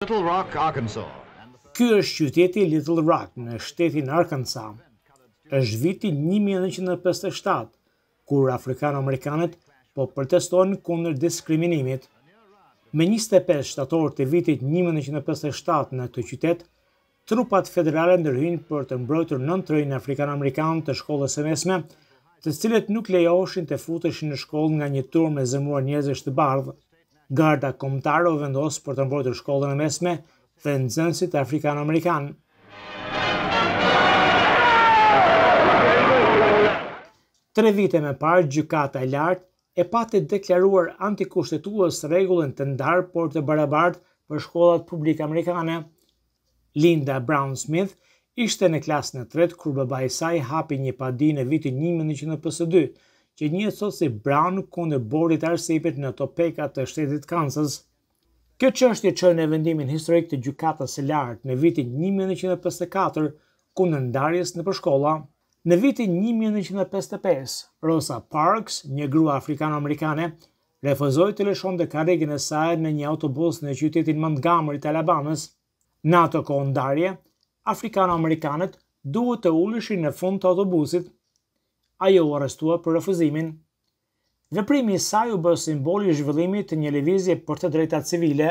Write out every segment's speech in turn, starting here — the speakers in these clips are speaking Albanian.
Little Rock, Arkansas. Ky është qyteti Little Rock në shtetin Arkansas. Është viti një mijë e nëntëqind e pesëdhjetë e shtatë, kur afrikano-amerikanët po protestonin kundër diskriminimit. Me njëzet e pesë shtator të vitit një mijë e nëntëqind e pesëdhjetë e shtatë në këtë qytet, Trupat federale ndërhyjnë për të mbrojtur nëntë të rinj afrikano-amerikanë të shkollës së mesme, të cilët nuk lejoheshin të futeshin në shkollë nga një turmë e zemruar njerëzish të bardhë. Garda kombëtare u vendos për të mbrojtur shkollën e mesme dhe nxënësit afrikano-amerikanë. Tre vite me parë, gjykata e lartë e pati deklaruar antikushtetues rregullin të ndarë por të barabartë për shkollat publike amerikane, Linda Brown Smith ishte në klasën e tretë kur babai i saj hapi një padi në vitin një mijë e nëntëqind e pesëdhjetë e dy, që njihet sot si Brown kundër Bordit të Arsimit në Topeka të shtetit Kansas. Kjo çështje çoi në vendimin historik të Gjykatës së Lartë në vitin një mijë e nëntëqind e pesëdhjetë e katër kundër ndarjes nëpër shkolla. Në vitin një mijë e nëntëqind e pesëdhjetë e pesë, Rosa Parks, një grua afrikano-amerikane, refuzoi të lëshonte karrigen e saj në një autobus në qytetin Montgomery të Alabamës. Në atë kohë ndarje, afrikano-amerikanët duhet të uleshin në fund të autobusit. Ajo u arrestua për refuzimin. Veprimi i saj u bë simbol i zhvillimit të një lëvizje për të drejta civile.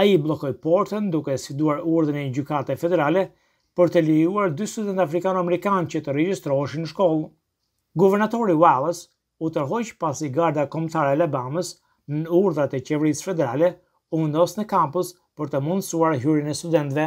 Ai bllokoi portën duke sfiduar urdhrin e një gjykate federale për të lejuar dy studentë afrikano-amerikanë që të regjistroheshin në shkollë. Guvernatori Wallace u tërhoq pasi Garda Kombëtare e Alabamës, nën urdhrat e qeverisë federale, u vendos në kampus për të mundësuar hyrjen e studentëve.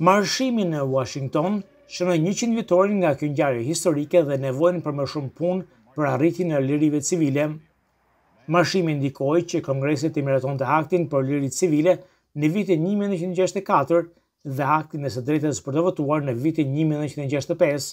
Marshimi në Uashington shënoi njëqind vjetorin nga kjo ngjarje historike dhe nevojën për më shumë punë për arritjen e lirive civile. Marshimi ndikoi që Kongresi të miratonte Aktin për Liritë Civile në vitin një mijë e nëntëqind e gjashtëdhjetë e katër dhe Aktin e së Drejtës për të Votuar në vitin një mijë e nëntëqind e gjashtëdhjetë e pesë.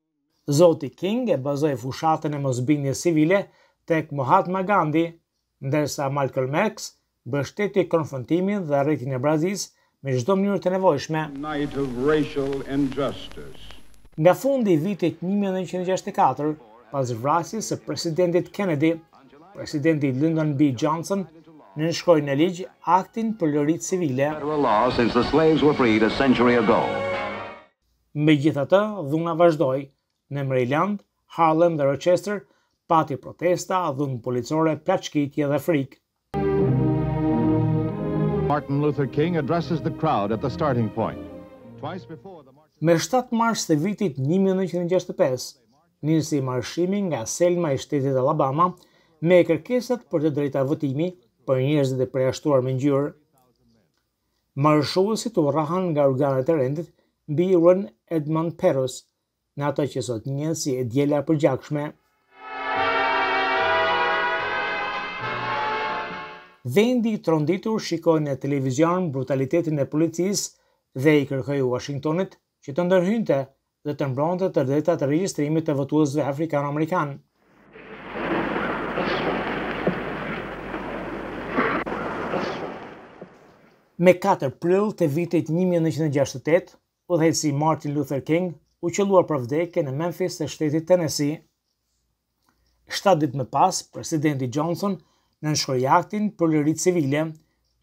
Zoti King e bazoi fushatën e mosbindjes civile tek Mahatma Gandhi, ndërsa Malcolm X mbështeti konfrontimin dhe arritjen e barazisë me çdo mënyrë të nevojshme. Nga fundi i vitit një mijë e nëntëqind e gjashtëdhjetë e katër, pas vrasjes së Presidentit Kennedy, Presidenti Lyndon B. Johnson nënshkroi në ligj Aktin për Liritë Civile. Megjithatë, dhuna vazhdoi, në Maryland, Harlem dhe Rochester pati protesta, dhunë policore, plaçkitje dhe frikë. Martin Luther King addresses the crowd at the starting point. Twice before the march Më shtatë mars të vitit një mijë e nëntëqind e gjashtëdhjetë e pesë, nisi marshimi nga Selma i shtetit Alabama me kërkesat për të drejta votimi për njerëzit e përjashtuar me ngjyrë. Marshuesit u rrahën nga organet e rendit mbi urën Edmund Pettus në atë që sot njihet si e Diela e Përgjakshme. Vendi i tronditur shikoi në televizion brutalitetin e policisë dhe i kërkoi Uashingtonit që të ndërhynte dhe të mbronte të drejtat e regjistrimit të votuesve afrikano-amerikanë. Me katër prill të vitit një mijë e nëntëqind e gjashtëdhjetë e tetë, udhëheqësi Martin Luther King u qëllua për vdekje në Memphis të shtetit Tennessee. Shtatë ditë më pas, presidenti Johnson nënshkroi aktin për liri civile,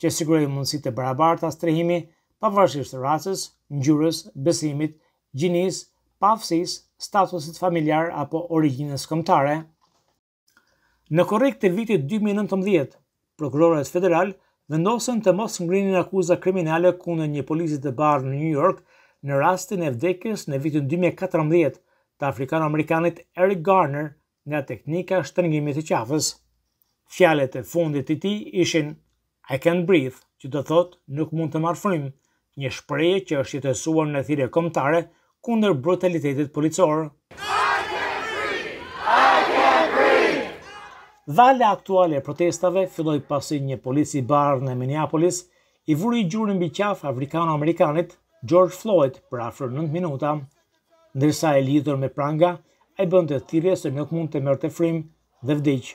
që siguroi mundësi të barabarta strehimi pavarësisht racës, ngjyrës, besimit, gjinisë, paaftësisë, statusit familjar apo origjinës kombëtare. Në korrik të vitit dy mijë e nëntëmbëdhjetë, Prokurorët federalë vendosën të mos ngrinin akuza kriminale kundër një polici të bardhë në New York në rastin e vdekjes në vitin 2014 të afrikano-amerikanit Eric Garner nga teknika shtrëngimi të qafës. Fjalët e fundit të tij ishin I can't breathe, që do thotë nuk mund të marr frymë, Një shprehje që është jetësuar në thirrje kombëtare kundër brutalitetit policor. Vala aktuale e protestave filloi pasi një polic i bardhë në Minneapolis i vuri gjurin mbi qafë afrikano-amerikanit George Floyd për afro 9 minuta. Ndërsa i lidhur me pranga, ai bënte thirrje se nuk mund të merrte frymë dhe vdiq.